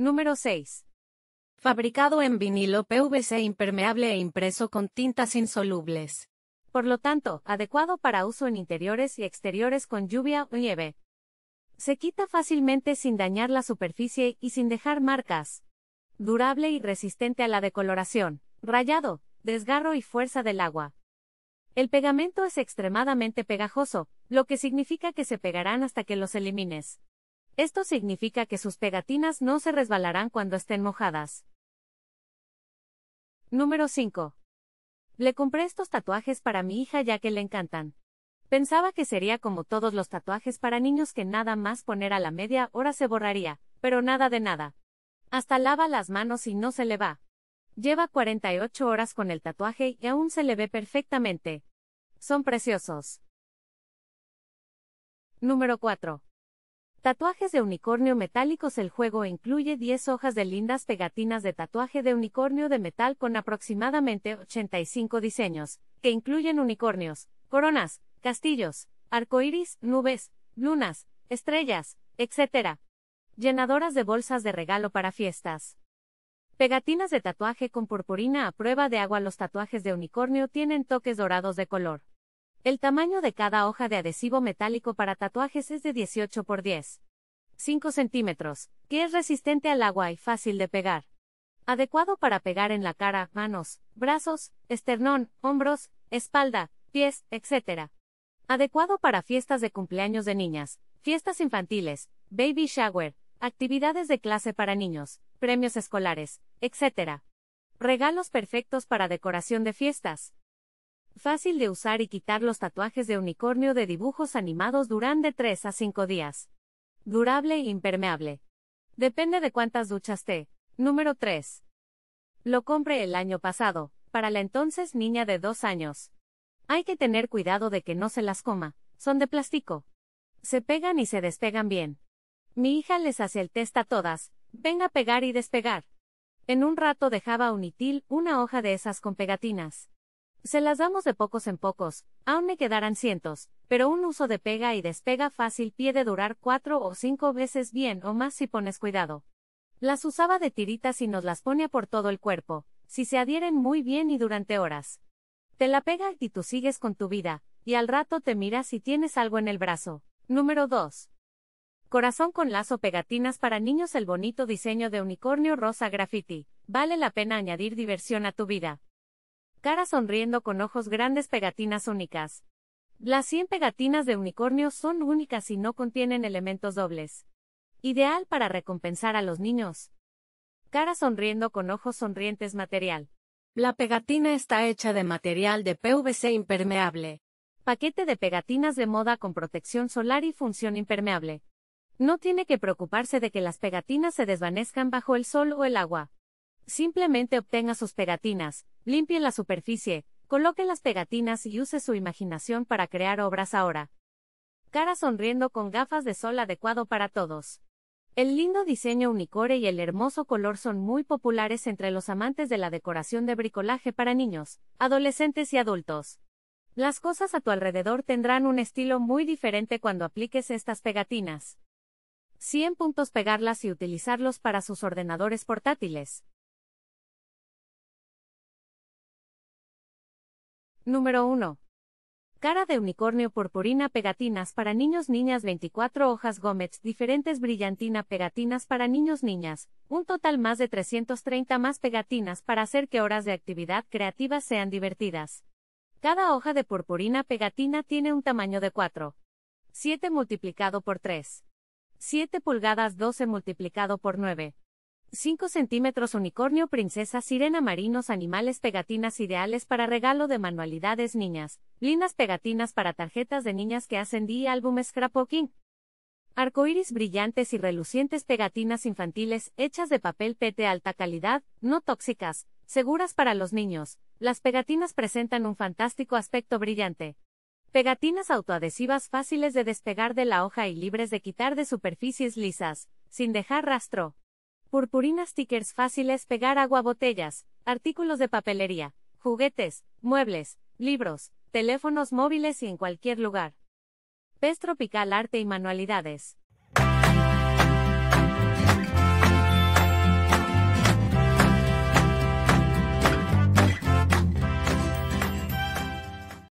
Número 6. Fabricado en vinilo PVC impermeable e impreso con tintas insolubles. Por lo tanto, adecuado para uso en interiores y exteriores con lluvia o nieve. Se quita fácilmente sin dañar la superficie y sin dejar marcas. Durable y resistente a la decoloración, rayado, desgarro y fuerza del agua. El pegamento es extremadamente pegajoso, lo que significa que se pegarán hasta que los elimines. Esto significa que sus pegatinas no se resbalarán cuando estén mojadas. Número 5. Le compré estos tatuajes para mi hija ya que le encantan. Pensaba que sería como todos los tatuajes para niños que nada más poner a la media hora se borraría, pero nada de nada. Hasta lava las manos y no se le va. Lleva 48 horas con el tatuaje y aún se le ve perfectamente. Son preciosos. Número 4. Tatuajes de unicornio metálicos El juego incluye 10 hojas de lindas pegatinas de tatuaje de unicornio de metal con aproximadamente 85 diseños, que incluyen unicornios, coronas, castillos, arcoíris, nubes, lunas, estrellas, etc. Llenadoras de bolsas de regalo para fiestas. Pegatinas de tatuaje con purpurina a prueba de agua Los tatuajes de unicornio tienen toques dorados de color. El tamaño de cada hoja de adhesivo metálico para tatuajes es de 18 por 10. 5 centímetros, que es resistente al agua y fácil de pegar. Adecuado para pegar en la cara, manos, brazos, esternón, hombros, espalda, pies, etc. Adecuado para fiestas de cumpleaños de niñas, fiestas infantiles, baby shower, actividades de clase para niños, premios escolares, etc. Regalos perfectos para decoración de fiestas. Fácil de usar y quitar los tatuajes de unicornio de dibujos animados duran de 3 a 5 días. Durable e impermeable. Depende de cuántas duchas te. Número 3. Lo compré el año pasado, para la entonces niña de 2 años. Hay que tener cuidado de que no se las coma, son de plástico. Se pegan y se despegan bien. Mi hija les hace el test a todas, venga a pegar y despegar. En un rato dejaba unitil una hoja de esas con pegatinas. Se las damos de pocos en pocos, aún me quedarán cientos, pero un uso de pega y despega fácil puede durar cuatro o cinco veces bien o más si pones cuidado. Las usaba de tiritas y nos las ponía por todo el cuerpo, si se adhieren muy bien y durante horas. Te la pega y tú sigues con tu vida, y al rato te miras si tienes algo en el brazo. Número 2. Corazón con lazo pegatinas para niños el bonito diseño de unicornio rosa graffiti. Vale la pena añadir diversión a tu vida cara sonriendo con ojos grandes pegatinas únicas. Las 100 pegatinas de unicornio son únicas y no contienen elementos dobles. Ideal para recompensar a los niños. Cara sonriendo con ojos sonrientes material. La pegatina está hecha de material de PVC impermeable. Paquete de pegatinas de moda con protección solar y función impermeable. No tiene que preocuparse de que las pegatinas se desvanezcan bajo el sol o el agua. Simplemente obtenga sus pegatinas, limpie la superficie, coloque las pegatinas y use su imaginación para crear obras ahora. Cara sonriendo con gafas de sol adecuado para todos. El lindo diseño unicore y el hermoso color son muy populares entre los amantes de la decoración de bricolaje para niños, adolescentes y adultos. Las cosas a tu alrededor tendrán un estilo muy diferente cuando apliques estas pegatinas. 100 puntos pegarlas y utilizarlos para sus ordenadores portátiles. Número 1. Cara de unicornio purpurina pegatinas para niños niñas 24 hojas Gómez diferentes brillantina pegatinas para niños niñas, un total más de 330 más pegatinas para hacer que horas de actividad creativa sean divertidas. Cada hoja de purpurina pegatina tiene un tamaño de 4. 7 multiplicado por 3. 7 pulgadas 12 multiplicado por 9. 5 centímetros unicornio princesa sirena marinos animales pegatinas ideales para regalo de manualidades niñas, lindas pegatinas para tarjetas de niñas que hacen día álbum scrapbooking. Arcoíris brillantes y relucientes pegatinas infantiles hechas de papel PET alta calidad, no tóxicas, seguras para los niños. Las pegatinas presentan un fantástico aspecto brillante. Pegatinas autoadhesivas fáciles de despegar de la hoja y libres de quitar de superficies lisas, sin dejar rastro. Purpurina stickers fáciles pegar agua botellas, artículos de papelería, juguetes, muebles, libros, teléfonos móviles y en cualquier lugar. Pez tropical arte y manualidades.